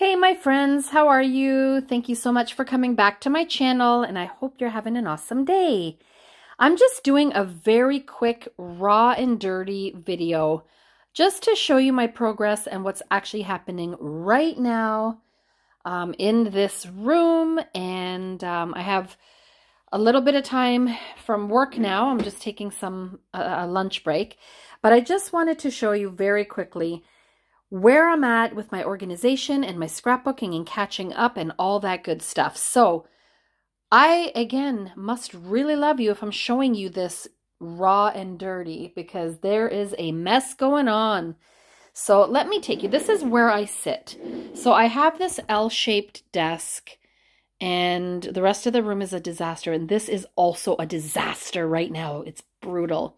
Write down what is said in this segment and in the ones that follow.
Hey, my friends, how are you? Thank you so much for coming back to my channel, and I hope you're having an awesome day. I'm just doing a very quick, raw and dirty video just to show you my progress and what's actually happening right now um, in this room. And um, I have a little bit of time from work now. I'm just taking some uh, a lunch break. But I just wanted to show you very quickly where I'm at with my organization and my scrapbooking and catching up and all that good stuff. So I, again, must really love you if I'm showing you this raw and dirty because there is a mess going on. So let me take you. This is where I sit. So I have this L-shaped desk and the rest of the room is a disaster. And this is also a disaster right now. It's brutal.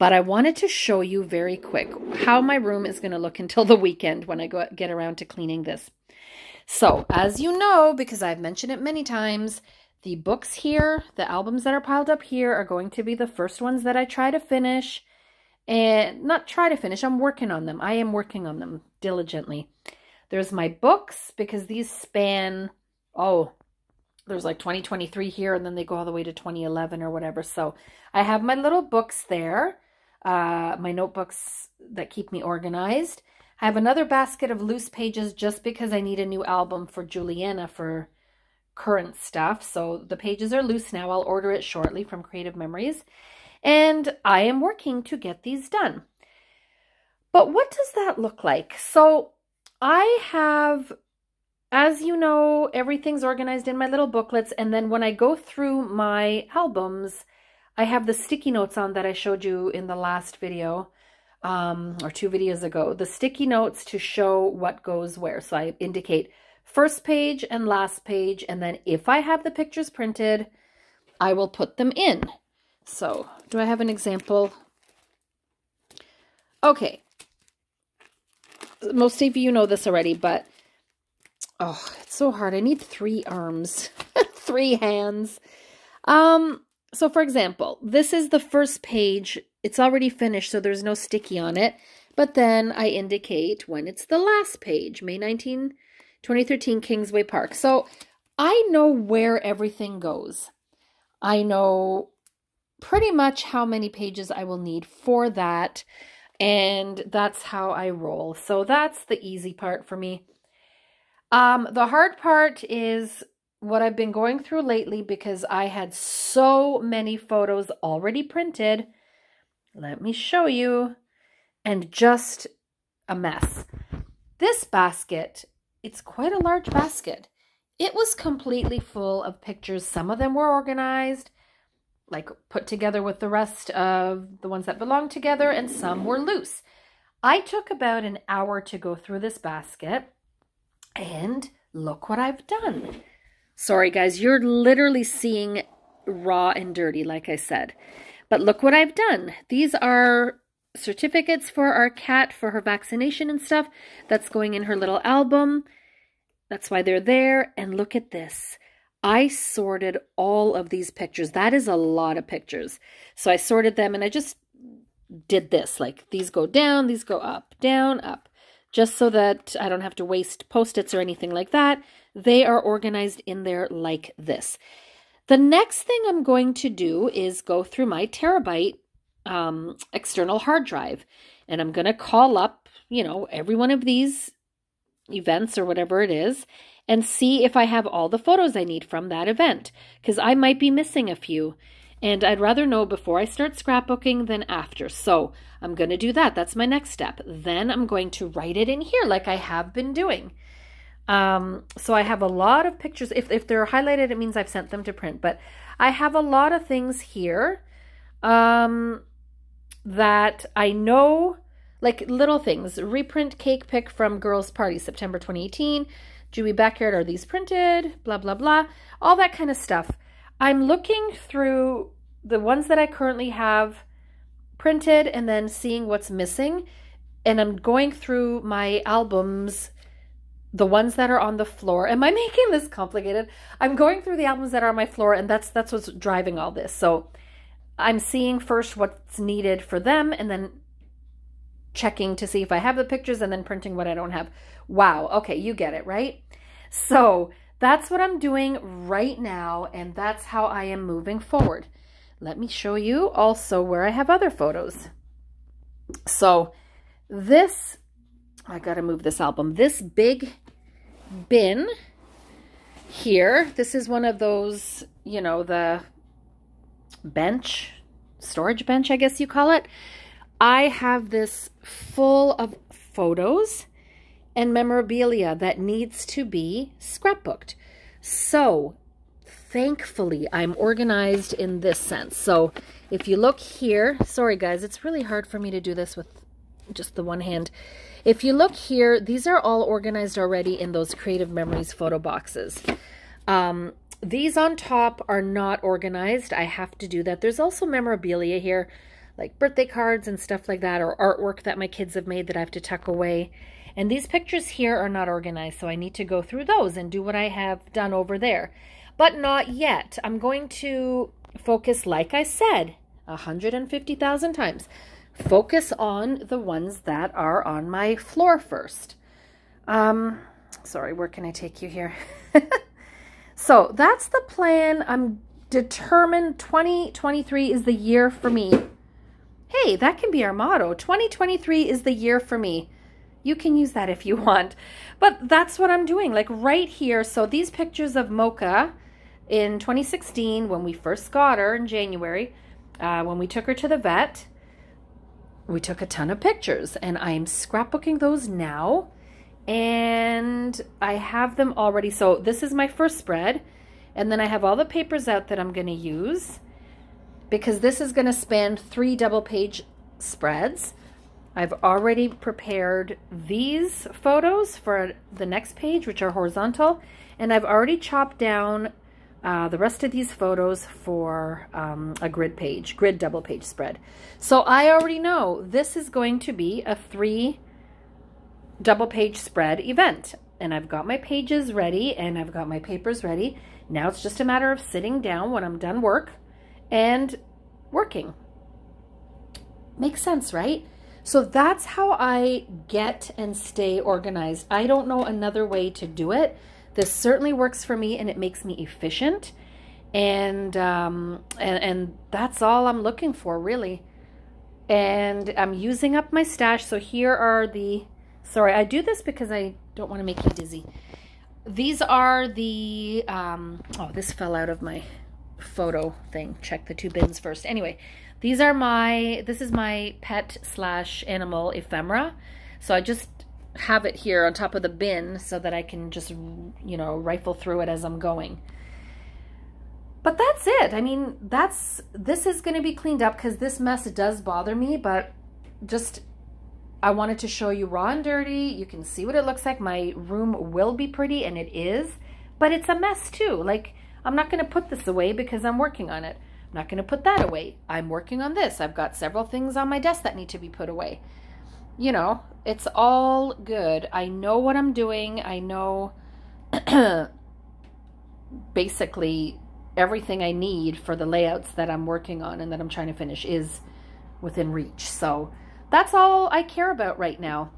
But I wanted to show you very quick how my room is going to look until the weekend when I go get around to cleaning this. So, as you know, because I've mentioned it many times, the books here, the albums that are piled up here are going to be the first ones that I try to finish. And not try to finish, I'm working on them. I am working on them diligently. There's my books because these span, oh, there's like 2023 here and then they go all the way to 2011 or whatever. So I have my little books there uh, my notebooks that keep me organized. I have another basket of loose pages just because I need a new album for Juliana for current stuff. So the pages are loose now. I'll order it shortly from Creative Memories. And I am working to get these done. But what does that look like? So I have, as you know, everything's organized in my little booklets. And then when I go through my albums, I have the sticky notes on that I showed you in the last video um, or two videos ago. The sticky notes to show what goes where. So I indicate first page and last page. And then if I have the pictures printed, I will put them in. So do I have an example? Okay. Most of you know this already, but oh, it's so hard. I need three arms, three hands. Um, so for example, this is the first page. It's already finished, so there's no sticky on it. But then I indicate when it's the last page, May 19, 2013, Kingsway Park. So I know where everything goes. I know pretty much how many pages I will need for that. And that's how I roll. So that's the easy part for me. Um, the hard part is what I've been going through lately because I had so many photos already printed. Let me show you. And just a mess. This basket, it's quite a large basket. It was completely full of pictures. Some of them were organized, like put together with the rest of the ones that belong together, and some were loose. I took about an hour to go through this basket, and look what I've done. Sorry, guys, you're literally seeing raw and dirty, like I said. But look what I've done. These are certificates for our cat for her vaccination and stuff. That's going in her little album. That's why they're there. And look at this. I sorted all of these pictures. That is a lot of pictures. So I sorted them and I just did this. Like these go down, these go up, down, up. Just so that I don't have to waste post-its or anything like that. They are organized in there like this. The next thing I'm going to do is go through my terabyte um, external hard drive. And I'm going to call up, you know, every one of these events or whatever it is and see if I have all the photos I need from that event because I might be missing a few. And I'd rather know before I start scrapbooking than after. So I'm going to do that. That's my next step. Then I'm going to write it in here like I have been doing. Um, so I have a lot of pictures. If, if they're highlighted, it means I've sent them to print. But I have a lot of things here um, that I know, like little things. Reprint cake pick from Girls Party, September 2018. Dewey Backyard, are these printed? Blah, blah, blah. All that kind of stuff. I'm looking through the ones that I currently have printed and then seeing what's missing. And I'm going through my albums the ones that are on the floor. Am I making this complicated? I'm going through the albums that are on my floor and that's that's what's driving all this. So I'm seeing first what's needed for them and then checking to see if I have the pictures and then printing what I don't have. Wow. Okay, you get it, right? So that's what I'm doing right now, and that's how I am moving forward. Let me show you also where I have other photos. So this, I got to move this album. This big bin here, this is one of those, you know, the bench, storage bench, I guess you call it. I have this full of photos and memorabilia that needs to be scrapbooked. So thankfully I'm organized in this sense. So if you look here, sorry guys, it's really hard for me to do this with just the one hand. If you look here, these are all organized already in those Creative Memories photo boxes. Um, these on top are not organized. I have to do that. There's also memorabilia here, like birthday cards and stuff like that, or artwork that my kids have made that I have to tuck away. And these pictures here are not organized, so I need to go through those and do what I have done over there. But not yet. I'm going to focus, like I said, 150,000 times. Focus on the ones that are on my floor first. Um, sorry, where can I take you here? so that's the plan. I'm determined 2023 is the year for me. Hey, that can be our motto. 2023 is the year for me. You can use that if you want. But that's what I'm doing, like right here. So these pictures of Mocha in 2016, when we first got her in January, uh, when we took her to the vet, we took a ton of pictures and I'm scrapbooking those now and I have them already. So this is my first spread and then I have all the papers out that I'm going to use because this is going to span three double page spreads. I've already prepared these photos for the next page, which are horizontal, and I've already chopped down uh, the rest of these photos for um, a grid page, grid double page spread. So I already know this is going to be a three double page spread event. And I've got my pages ready and I've got my papers ready. Now it's just a matter of sitting down when I'm done work and working. Makes sense, right? So that's how I get and stay organized. I don't know another way to do it. This certainly works for me and it makes me efficient. And, um, and, and that's all I'm looking for really. And I'm using up my stash. So here are the, sorry, I do this because I don't want to make you dizzy. These are the, um, oh, this fell out of my photo thing. Check the two bins first. Anyway, these are my, this is my pet slash animal ephemera. So I just have it here on top of the bin so that I can just, you know, rifle through it as I'm going. But that's it. I mean, that's, this is going to be cleaned up because this mess does bother me, but just, I wanted to show you raw and dirty. You can see what it looks like. My room will be pretty and it is, but it's a mess too. Like, I'm not going to put this away because I'm working on it. I'm not going to put that away. I'm working on this. I've got several things on my desk that need to be put away. You know, it's all good. I know what I'm doing. I know basically everything I need for the layouts that I'm working on and that I'm trying to finish is within reach. So that's all I care about right now.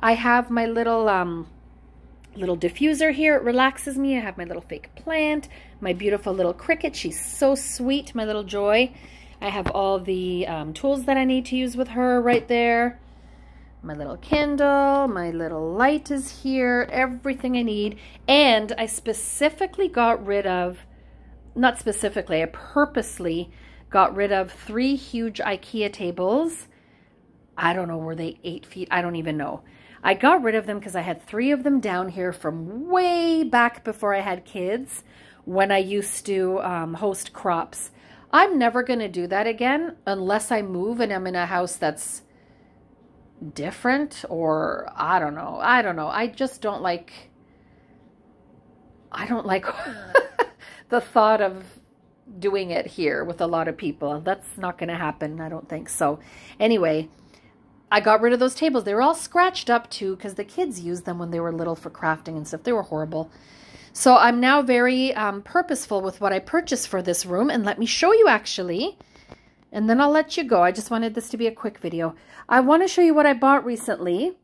I have my little um, little diffuser here. It relaxes me. I have my little fake plant, my beautiful little Cricut. She's so sweet, my little joy. I have all the um, tools that I need to use with her right there my little candle, my little light is here, everything I need. And I specifically got rid of, not specifically, I purposely got rid of three huge Ikea tables. I don't know, were they eight feet? I don't even know. I got rid of them because I had three of them down here from way back before I had kids when I used to um, host crops. I'm never going to do that again unless I move and I'm in a house that's different or I don't know. I don't know. I just don't like I don't like the thought of doing it here with a lot of people. That's not going to happen. I don't think so. Anyway, I got rid of those tables. They were all scratched up too because the kids used them when they were little for crafting and stuff. They were horrible. So I'm now very um, purposeful with what I purchased for this room. And let me show you actually and then I'll let you go. I just wanted this to be a quick video. I want to show you what I bought recently.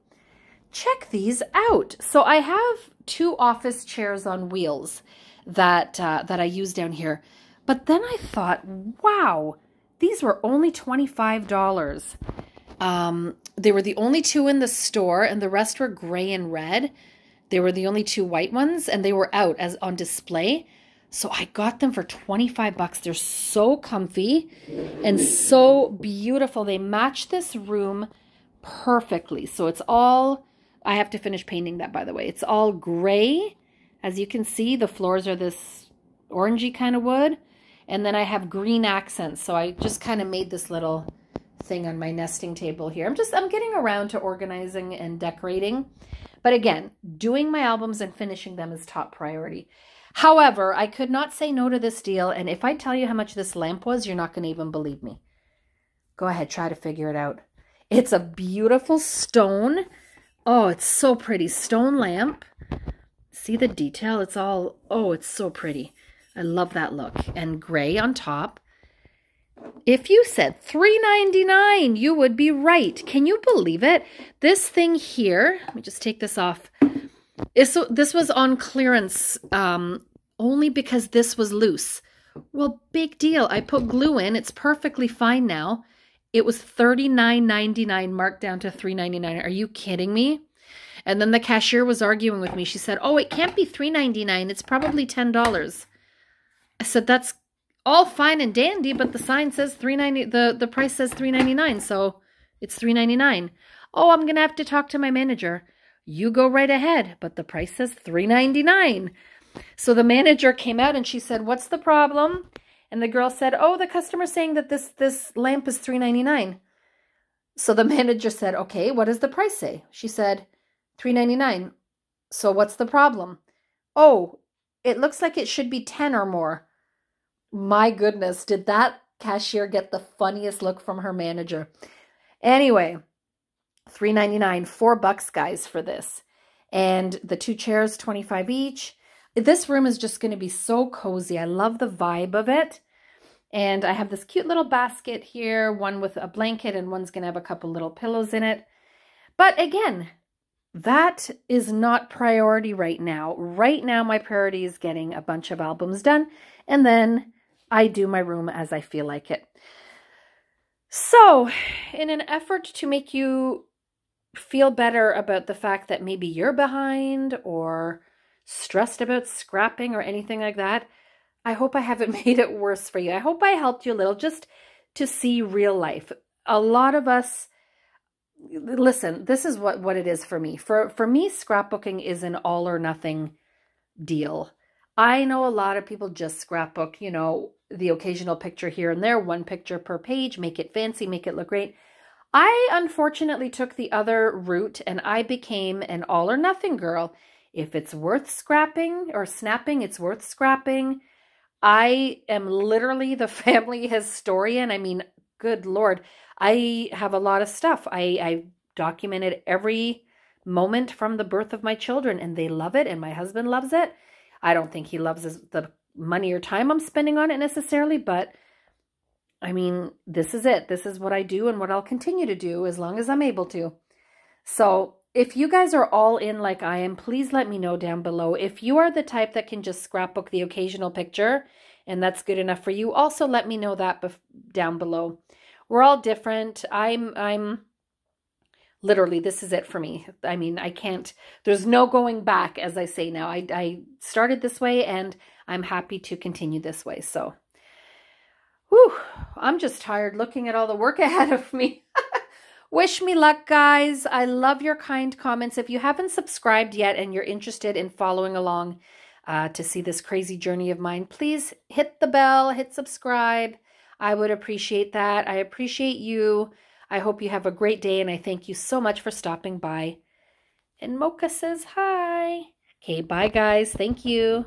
Check these out. So I have two office chairs on wheels that, uh, that I use down here. But then I thought, wow, these were only $25. Um, they were the only two in the store and the rest were gray and red. They were the only two white ones and they were out as on display. So I got them for 25 bucks. They're so comfy and so beautiful. They match this room perfectly. So it's all, I have to finish painting that by the way. It's all gray. As you can see, the floors are this orangey kind of wood. And then I have green accents. So I just kind of made this little thing on my nesting table here. I'm just, I'm getting around to organizing and decorating. But again, doing my albums and finishing them is top priority. However, I could not say no to this deal, and if I tell you how much this lamp was, you're not going to even believe me. Go ahead, try to figure it out. It's a beautiful stone. Oh, it's so pretty. Stone lamp. See the detail? It's all, oh, it's so pretty. I love that look. And gray on top. If you said $3.99, you would be right. Can you believe it? This thing here, let me just take this off. This was on clearance um, only because this was loose. Well, big deal. I put glue in. It's perfectly fine now. It was $39.99 marked down to $3.99. Are you kidding me? And then the cashier was arguing with me. She said, "Oh, it can't be $3.99. It's probably $10." I said, "That's all fine and dandy, but the sign says 3.90 the the price says 3.99, so it's 3.99." "Oh, I'm going to have to talk to my manager." You go right ahead, but the price says $3.99. So the manager came out and she said, what's the problem? And the girl said, oh, the customer's saying that this, this lamp is $3.99. So the manager said, okay, what does the price say? She said, $3.99. So what's the problem? Oh, it looks like it should be 10 or more. My goodness, did that cashier get the funniest look from her manager? Anyway, Three ninety nine, four bucks, guys, for this. And the two chairs, 25 each. This room is just going to be so cozy. I love the vibe of it. And I have this cute little basket here, one with a blanket and one's going to have a couple little pillows in it. But again, that is not priority right now. Right now, my priority is getting a bunch of albums done, and then I do my room as I feel like it. So, in an effort to make you feel better about the fact that maybe you're behind or stressed about scrapping or anything like that, I hope I haven't made it worse for you. I hope I helped you a little just to see real life. A lot of us listen, this is what what it is for me. For for me scrapbooking is an all or nothing deal. I know a lot of people just scrapbook, you know, the occasional picture here and there, one picture per page, make it fancy, make it look great. I unfortunately took the other route and I became an all or nothing girl. If it's worth scrapping or snapping, it's worth scrapping. I am literally the family historian. I mean, good Lord, I have a lot of stuff. I, I documented every moment from the birth of my children and they love it and my husband loves it. I don't think he loves the money or time I'm spending on it necessarily, but I mean, this is it. This is what I do and what I'll continue to do as long as I'm able to. So if you guys are all in like I am, please let me know down below. If you are the type that can just scrapbook the occasional picture and that's good enough for you, also let me know that down below. We're all different. I'm, I'm, literally, this is it for me. I mean, I can't, there's no going back, as I say now. I, I started this way and I'm happy to continue this way. So Whew, I'm just tired looking at all the work ahead of me. Wish me luck, guys. I love your kind comments. If you haven't subscribed yet and you're interested in following along uh, to see this crazy journey of mine, please hit the bell, hit subscribe. I would appreciate that. I appreciate you. I hope you have a great day, and I thank you so much for stopping by. And Mocha says hi. Okay, bye, guys. Thank you.